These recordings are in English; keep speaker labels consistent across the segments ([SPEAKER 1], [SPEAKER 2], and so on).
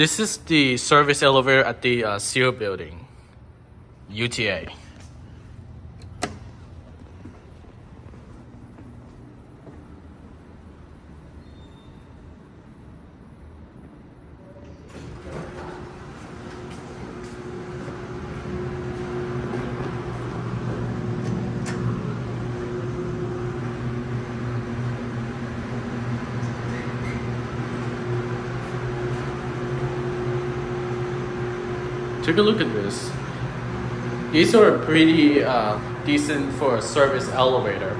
[SPEAKER 1] This is the service elevator at the uh, SEIR building, UTA. Take a look at this. These are pretty uh, decent for a service elevator.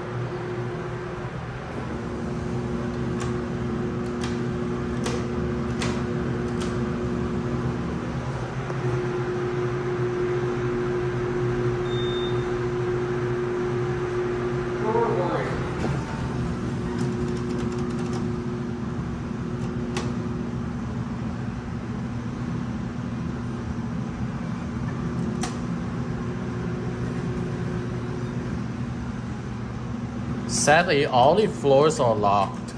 [SPEAKER 1] Sadly, all the floors are locked.